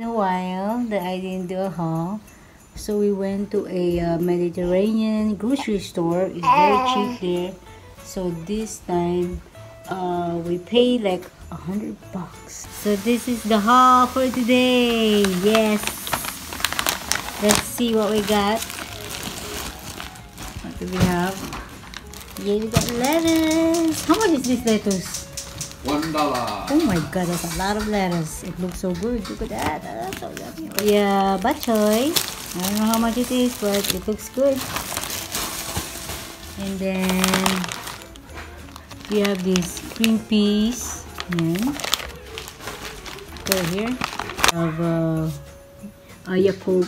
In a while that I didn't do a haul, so we went to a uh, Mediterranean grocery store. It's very cheap there. So this time, uh, we paid like a hundred bucks. So this is the haul for today. Yes. Let's see what we got. What do we have? Yeah, we got lettuce. How much is this lettuce? One dollar. Oh my god, that's a lot of lettuce. It looks so good. Look at that. That's so yummy. Yeah, bok choy. I don't know how much it is, but it looks good. And then we have this green peas. Yan. Go here. Of uh, uh.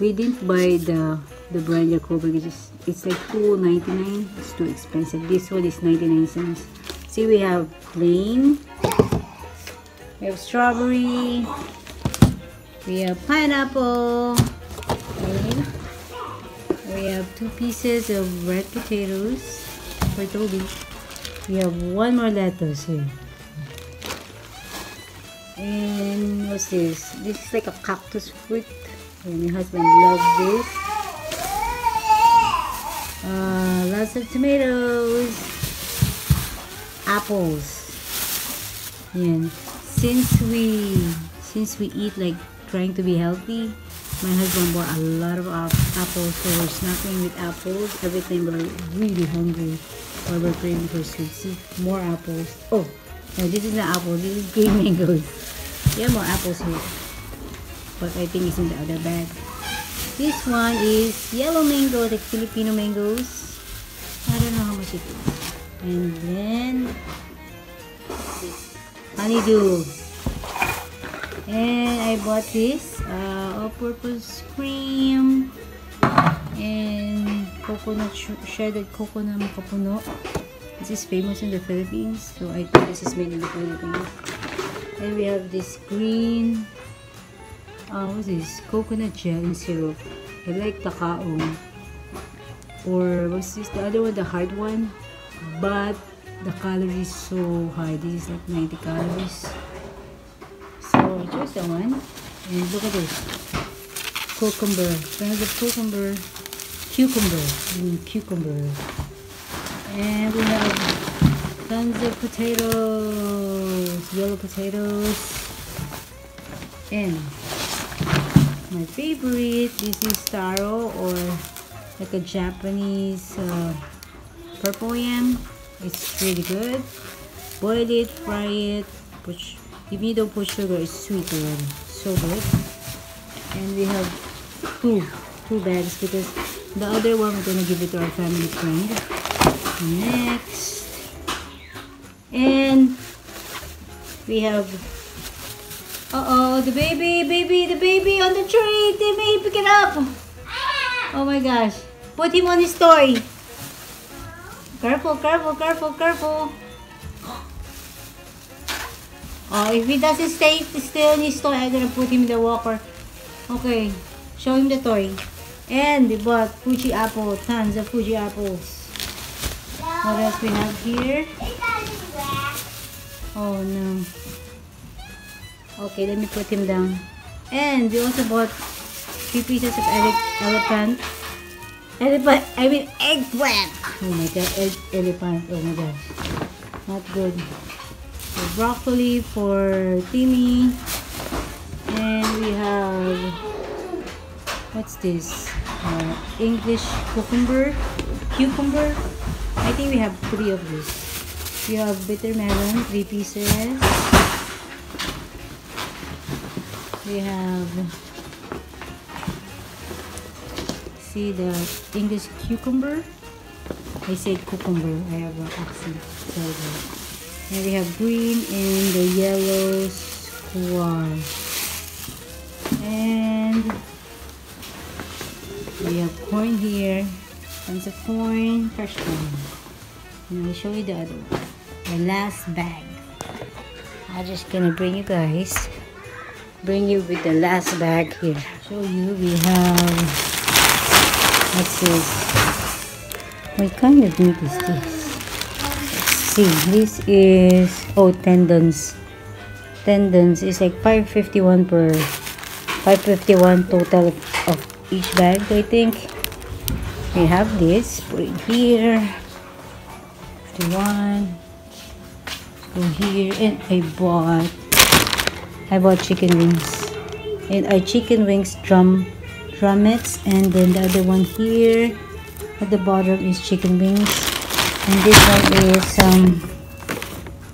We didn't buy the the brand Yakult because it's, it's like two ninety nine. It's too expensive. This one is 99 cents. See, we have plain. We have strawberry. We have pineapple. Okay. We have two pieces of red potatoes for Toby. We have one more lettuce here. And what's this? This is like a cactus fruit. My husband loves this. Uh, lots of tomatoes. Apples. Yan. Since we since we eat like trying to be healthy, my husband bought a lot of apples, so we're snacking with apples every time we're really hungry or we're craving for sweets. See, more apples. Oh, no, this is not apples. This is green mangoes. Have more apples here, but I think it's in the other bag. This one is yellow mango, the Filipino mangoes. I don't know how much it is. And then honeydew. And I bought this uh, all-purpose cream and coconut sh- shredded coconut makapuno. This is famous in the Philippines, so I think this is made in the Philippines. And we have this green, uh, what's this? Coconut gel and syrup. I like takaong. Or what's this? The other one, the hard one. But the calories so high. This is like 90 calories. So I chose that one. And look at this. Cucumber. Tons of cucumber. Cucumber. Mm, cucumber. And we have tons of potatoes. Yellow potatoes. And my favorite, this is taro or like a Japanese uh, purple yam. It's really good. Boil it, fry it. Put, if you don't put sugar, it's sweet already. So good. And we have two, two bags because the other one we're gonna give it to our family friend. Next, and we have. Uh oh, the baby, baby, the baby on the tree. They pick it up. Oh my gosh. Put him on his toy. Careful, careful, careful, careful. Oh, if he doesn't stay still in his toy, I'm gonna put him in the walker. Okay, show him the toy. And we bought Fuji apple, tons of Fuji apples. What else we have here? Oh no. Okay, let me put him down. And we also bought three pieces of ele- elephant. Elephant, I mean eggplant. Oh my god, egg, elephant. Oh my gosh. Not good. So broccoli for Timmy. And we have, what's this? Uh, English cucumber. Cucumber. I think we have three of this. We have bitter melon, three pieces. We have see the English cucumber. I said cucumber. I have an accent. And we have green and the yellow squash. And we have corn here. Tons of corn, fresh corn. And I'll show you the other one. The last bag. I'm just gonna bring you guys bring you with the last bag here. Show you we have what's? What kind of meat is this? Let's see. This is oh tendons. Tendons is like 551 per 551 total of each bag I think we have this put it here 51 go here and I bought I bought chicken wings and our chicken wings drum drumettes and then the other one here at the bottom is chicken wings. And this one is um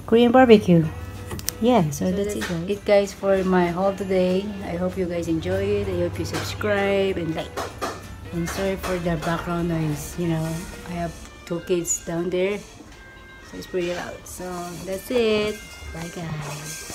Korean barbecue. Yeah so, so that's, that's, it guys. it guys for my haul today. I hope you guys enjoy it. I hope you subscribe and like. And sorry for the background noise you know. I have two kids down there so it's pretty loud. So that's it. Bye guys